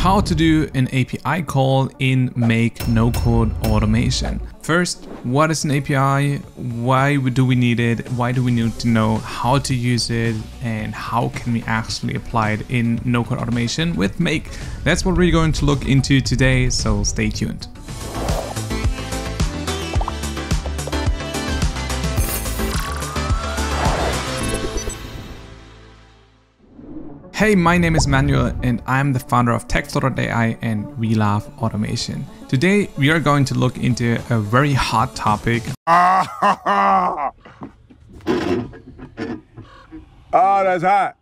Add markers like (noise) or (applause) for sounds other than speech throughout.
How to do an API call in Make no code automation. First, what is an API? Why do we need it? Why do we need to know how to use it? And how can we actually apply it in no code automation with Make? That's what we're going to look into today, so stay tuned. Hey, my name is Manuel and I'm the founder of TechFlow.ai and we love automation. Today, we are going to look into a very hot topic. (laughs) oh, that's hot.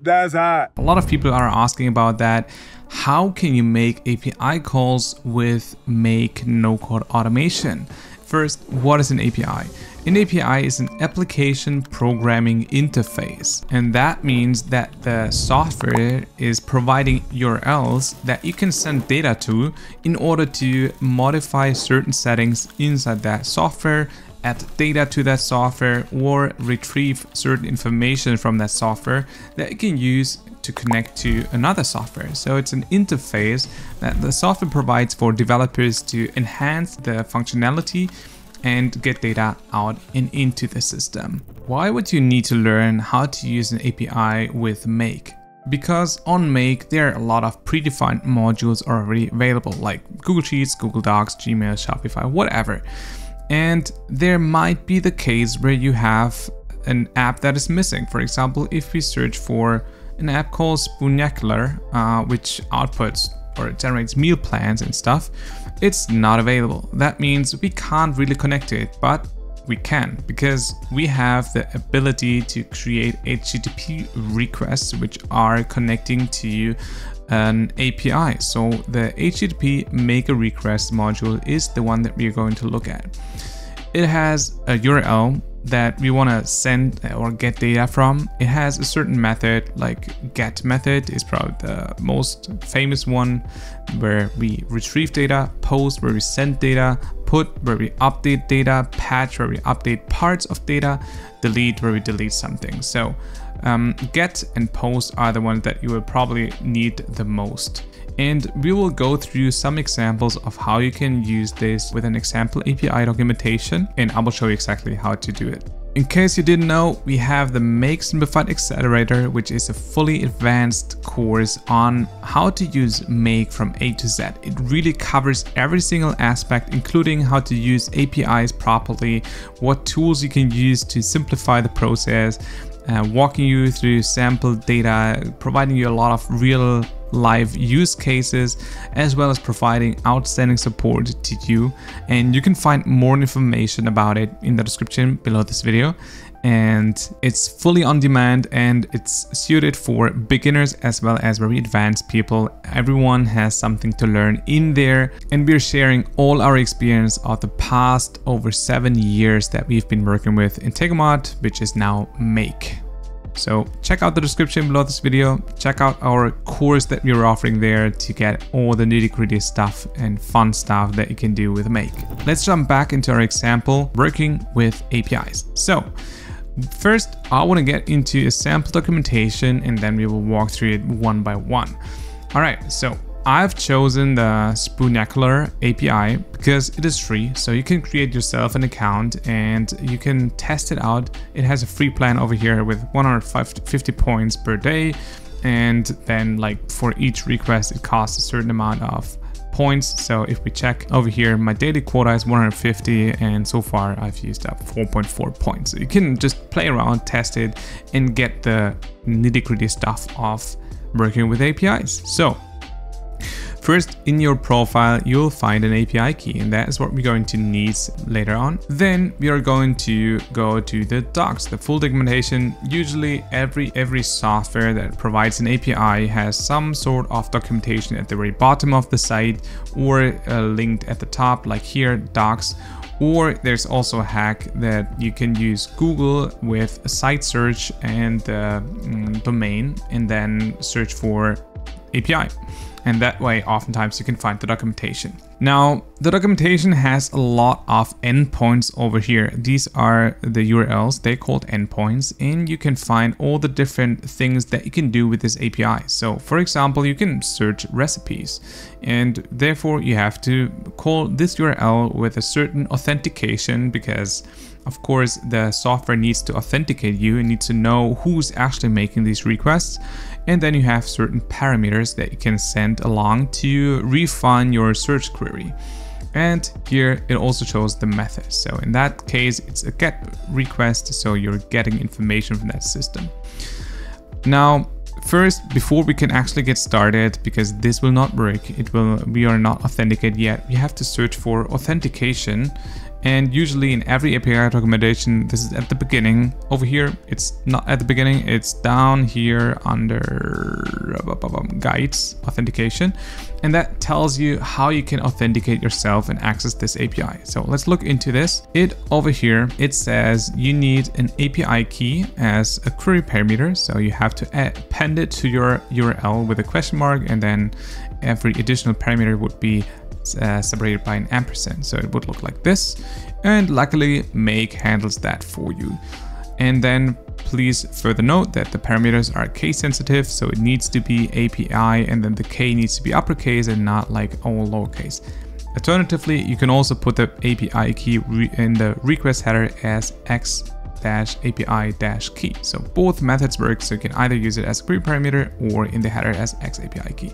That's hot. A lot of people are asking about that. How can you make API calls with Make no code automation? First, what is an API? An API is an application programming interface, and that means that the software is providing URLs that you can send data to in order to modify certain settings inside that software add data to that software or retrieve certain information from that software that you can use to connect to another software. So it's an interface that the software provides for developers to enhance the functionality and get data out and into the system. Why would you need to learn how to use an API with Make? Because on Make, there are a lot of predefined modules already available, like Google Sheets, Google Docs, Gmail, Shopify, whatever. And there might be the case where you have an app that is missing. For example, if we search for an app called Spoonacular, uh, which outputs or generates meal plans and stuff, it's not available. That means we can't really connect to it, but we can because we have the ability to create HTTP requests which are connecting to an API. So the HTTP make a request module is the one that we're going to look at. It has a URL that we want to send or get data from, it has a certain method like get method is probably the most famous one where we retrieve data, post where we send data, put where we update data, patch where we update parts of data, delete where we delete something. So um, get and post are the ones that you will probably need the most and we will go through some examples of how you can use this with an example API documentation and I will show you exactly how to do it. In case you didn't know, we have the Make Simplified Accelerator, which is a fully advanced course on how to use Make from A to Z. It really covers every single aspect, including how to use APIs properly, what tools you can use to simplify the process, uh, walking you through sample data, providing you a lot of real live use cases, as well as providing outstanding support to you. And you can find more information about it in the description below this video. And it's fully on demand and it's suited for beginners as well as very advanced people. Everyone has something to learn in there. And we're sharing all our experience of the past over seven years that we've been working with Integromat, which is now Make. So check out the description below this video, check out our course that we're offering there to get all the nitty gritty stuff and fun stuff that you can do with Make. Let's jump back into our example working with APIs. So first I want to get into a sample documentation and then we will walk through it one by one. All right, so I've chosen the Spoonacular API because it is free, so you can create yourself an account and you can test it out. It has a free plan over here with 150 points per day, and then like for each request it costs a certain amount of points. So if we check over here, my daily quota is 150 and so far I've used up 4.4 points. So you can just play around, test it and get the nitty gritty stuff of working with APIs. So First, in your profile, you'll find an API key and that is what we're going to need later on. Then we are going to go to the docs, the full documentation. Usually every, every software that provides an API has some sort of documentation at the very bottom of the site or uh, linked at the top like here, docs or there's also a hack that you can use Google with a site search and the mm, domain and then search for API and that way oftentimes you can find the documentation. Now, the documentation has a lot of endpoints over here. These are the URLs, they're called endpoints, and you can find all the different things that you can do with this API. So, for example, you can search recipes, and therefore you have to call this URL with a certain authentication because of course, the software needs to authenticate you and needs to know who's actually making these requests. And then you have certain parameters that you can send along to refine your search query. And here it also shows the method. So in that case, it's a get request. So you're getting information from that system. Now, first, before we can actually get started, because this will not work, it will we are not authenticated yet, we have to search for authentication and usually in every API documentation, this is at the beginning. Over here, it's not at the beginning, it's down here under uh, guides, authentication. And that tells you how you can authenticate yourself and access this API. So let's look into this. It over here, it says you need an API key as a query parameter. So you have to append it to your URL with a question mark and then every additional parameter would be uh, separated by an ampersand. So it would look like this. And luckily Make handles that for you. And then please further note that the parameters are case sensitive. So it needs to be API and then the K needs to be uppercase and not like all lowercase. Alternatively, you can also put the API key in the request header as X API key. So both methods work, so you can either use it as a query parameter or in the header as X API key.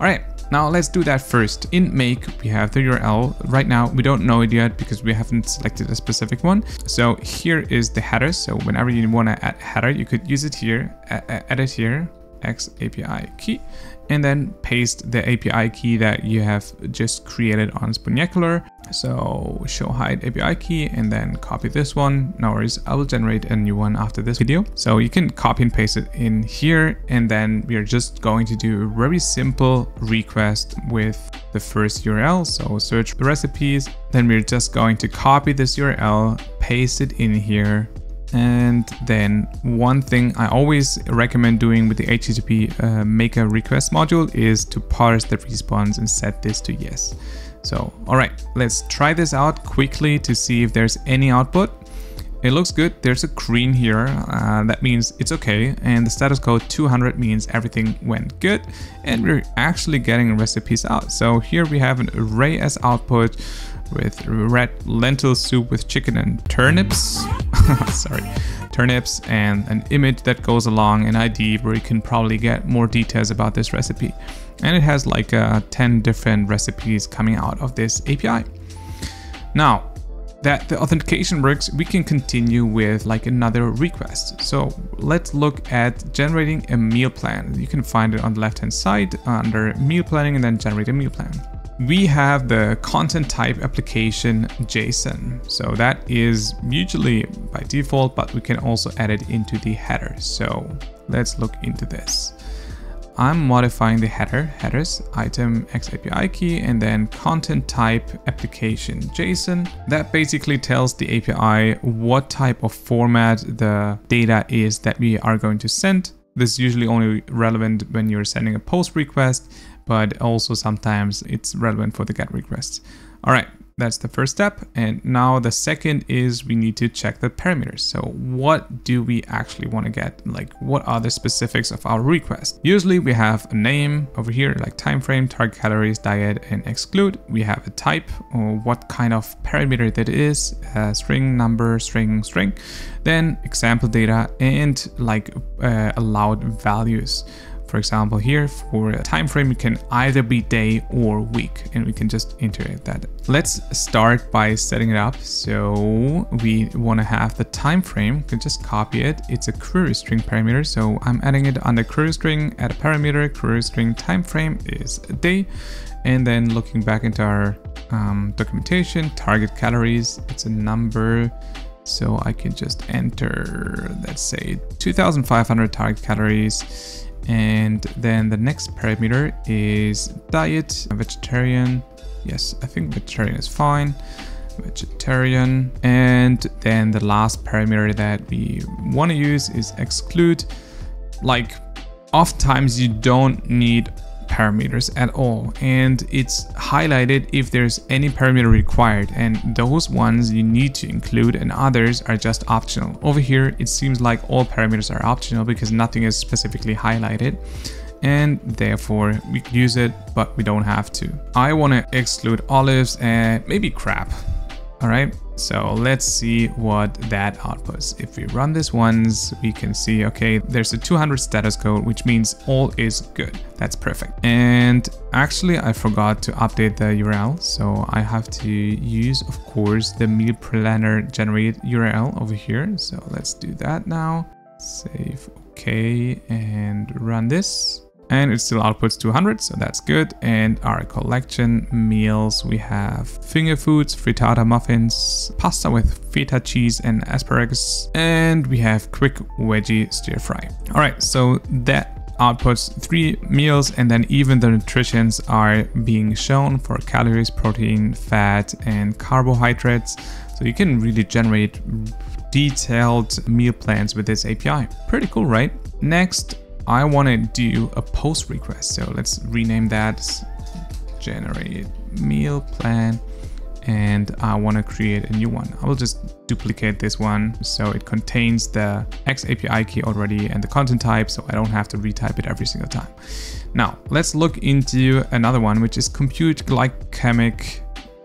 All right, now let's do that first. In make, we have the URL. Right now, we don't know it yet because we haven't selected a specific one. So here is the header. So whenever you want to add header, you could use it here, add it here, X API key and then paste the API key that you have just created on Spoonacular. So show hide API key and then copy this one. No worries, I will generate a new one after this video. So you can copy and paste it in here and then we are just going to do a very simple request with the first URL. So search the recipes, then we're just going to copy this URL, paste it in here and then one thing I always recommend doing with the HTTP uh, make a request module is to parse the response and set this to yes. So, all right, let's try this out quickly to see if there's any output. It looks good. There's a green here. Uh, that means it's okay. And the status code 200 means everything went good. And we're actually getting recipes out. So here we have an array as output with red lentil soup with chicken and turnips. (laughs) Sorry, turnips and an image that goes along an ID where you can probably get more details about this recipe. And it has like uh, 10 different recipes coming out of this API. Now, that the authentication works, we can continue with like another request. So let's look at generating a meal plan. You can find it on the left hand side under meal planning and then generate a meal plan we have the content type application JSON. So that is usually by default, but we can also add it into the header. So let's look into this. I'm modifying the header, headers, item XAPI key, and then content type application JSON. That basically tells the API what type of format the data is that we are going to send. This is usually only relevant when you're sending a post request, but also sometimes it's relevant for the GET requests. All right, that's the first step. And now the second is we need to check the parameters. So what do we actually want to get? Like what are the specifics of our request? Usually we have a name over here, like time frame, target calories, diet, and exclude. We have a type or what kind of parameter that is, string, number, string, string, then example data and like uh, allowed values. For example, here for a time frame, it can either be day or week, and we can just enter that. Let's start by setting it up. So we want to have the time frame. We can just copy it. It's a query string parameter. So I'm adding it under query string, add a parameter, query string time frame is day. And then looking back into our um, documentation, target calories, it's a number. So I can just enter, let's say 2500 target calories and then the next parameter is diet, vegetarian. Yes, I think vegetarian is fine. Vegetarian. And then the last parameter that we want to use is exclude. Like, oftentimes you don't need parameters at all and it's highlighted if there's any parameter required and those ones you need to include and others are just optional. Over here it seems like all parameters are optional because nothing is specifically highlighted and therefore we could use it but we don't have to. I want to exclude olives and maybe crab. Alright, so let's see what that outputs. If we run this once, we can see, okay, there's a 200 status code, which means all is good. That's perfect. And actually, I forgot to update the URL. So I have to use, of course, the meal planner generate URL over here. So let's do that now. Save, okay, and run this and it still outputs 200 so that's good. And our collection meals we have finger foods frittata muffins pasta with feta cheese and asparagus and we have quick veggie stir fry. All right so that outputs three meals and then even the nutritions are being shown for calories protein fat and carbohydrates. So you can really generate detailed meal plans with this api pretty cool right? Next I want to do a post request. So let's rename that generate meal plan and I want to create a new one. I will just duplicate this one so it contains the X API key already and the content type so I don't have to retype it every single time. Now let's look into another one which is compute glycemic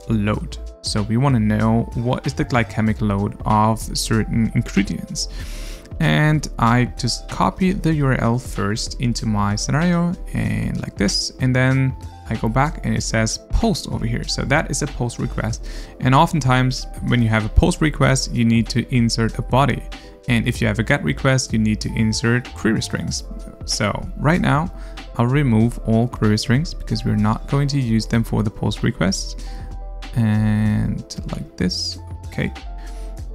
load. So we want to know what is the glycemic load of certain ingredients and I just copy the URL first into my scenario and like this and then I go back and it says post over here. So that is a post request. And oftentimes when you have a post request, you need to insert a body. And if you have a get request, you need to insert query strings. So right now I'll remove all query strings because we're not going to use them for the post requests. And like this, okay.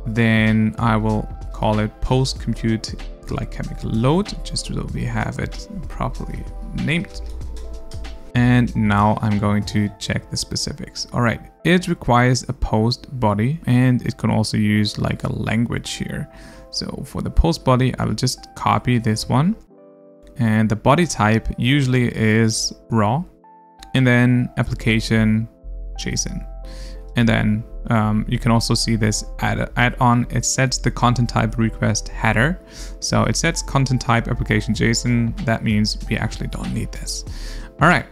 Then I will call it post compute glycemic load, just so we have it properly named. And now I'm going to check the specifics. All right, it requires a post body and it can also use like a language here. So for the post body, I will just copy this one and the body type usually is raw and then application JSON. And then um, you can also see this add, add. It sets the content type request header. So it sets content type application JSON. That means we actually don't need this. All right.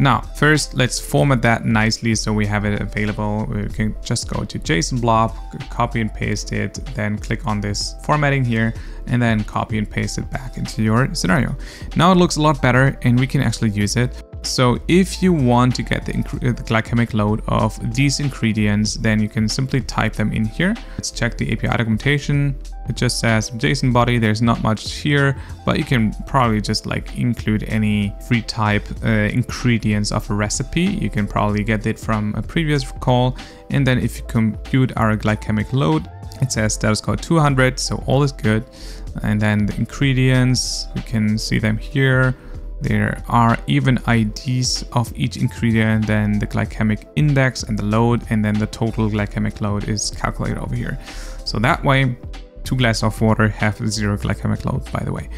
Now, first, let's format that nicely so we have it available. We can just go to JSON blob, copy and paste it, then click on this formatting here, and then copy and paste it back into your scenario. Now it looks a lot better and we can actually use it. So if you want to get the, the, glycemic load of these ingredients, then you can simply type them in here. Let's check the API documentation. It just says JSON body. There's not much here, but you can probably just like include any free type uh, ingredients of a recipe. You can probably get it from a previous call. And then if you compute our glycemic load, it says status code 200, so all is good. And then the ingredients, we can see them here. There are even IDs of each ingredient, then the glycemic index and the load, and then the total glycemic load is calculated over here. So that way, two glasses of water have zero glycemic load, by the way.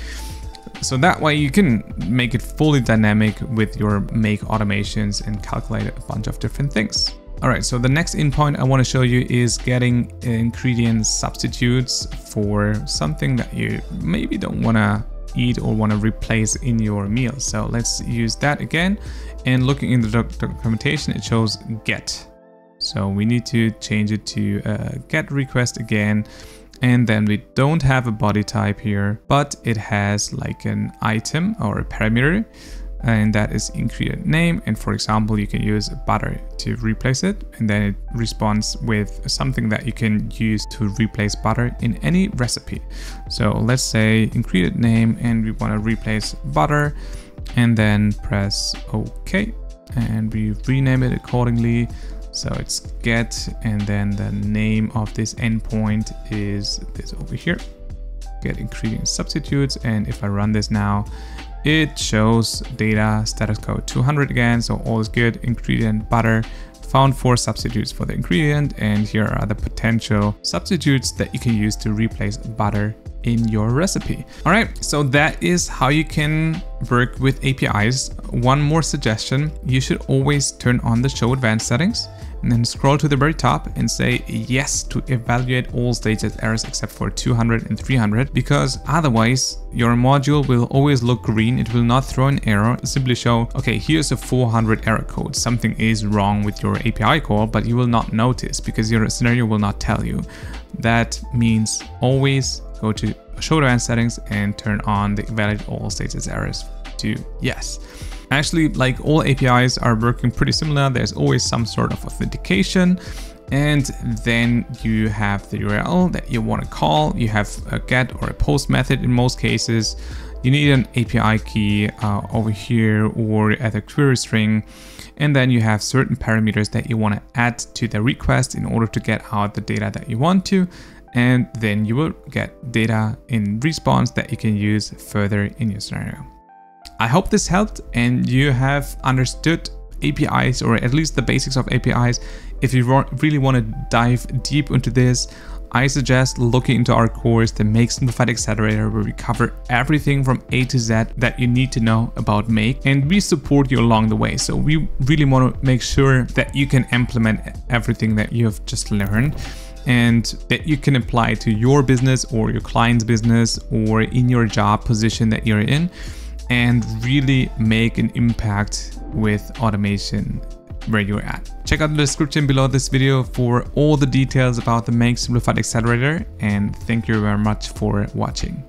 So that way you can make it fully dynamic with your make automations and calculate a bunch of different things. All right, so the next endpoint I want to show you is getting ingredient substitutes for something that you maybe don't want to eat or want to replace in your meal. So let's use that again. And looking in the documentation, it shows get. So we need to change it to uh, get request again. And then we don't have a body type here, but it has like an item or a parameter and that is ingredient name. And for example, you can use butter to replace it and then it responds with something that you can use to replace butter in any recipe. So let's say ingredient name and we want to replace butter and then press OK and we rename it accordingly. So it's get and then the name of this endpoint is this over here get ingredient substitutes and if I run this now it shows data status code 200 again, so all is good. Ingredient butter, found four substitutes for the ingredient, and here are the potential substitutes that you can use to replace butter in your recipe. All right, so that is how you can work with APIs. One more suggestion, you should always turn on the show advanced settings and then scroll to the very top and say yes to evaluate all states as errors except for 200 and 300 because otherwise your module will always look green. It will not throw an error, simply show, okay, here's a 400 error code. Something is wrong with your API call, but you will not notice because your scenario will not tell you. That means always go to show advanced settings and turn on the evaluate all states as errors to yes. Actually, like all APIs are working pretty similar. There's always some sort of authentication. And then you have the URL that you want to call. You have a get or a post method in most cases. You need an API key uh, over here or at a query string. And then you have certain parameters that you want to add to the request in order to get out the data that you want to. And then you will get data in response that you can use further in your scenario. I hope this helped and you have understood APIs or at least the basics of APIs. If you really want to dive deep into this, I suggest looking into our course, the Make Simplified Accelerator, where we cover everything from A to Z that you need to know about Make, and we support you along the way. So we really want to make sure that you can implement everything that you have just learned and that you can apply to your business or your client's business or in your job position that you're in and really make an impact with automation where you're at. Check out the description below this video for all the details about the Make Simplified Accelerator and thank you very much for watching.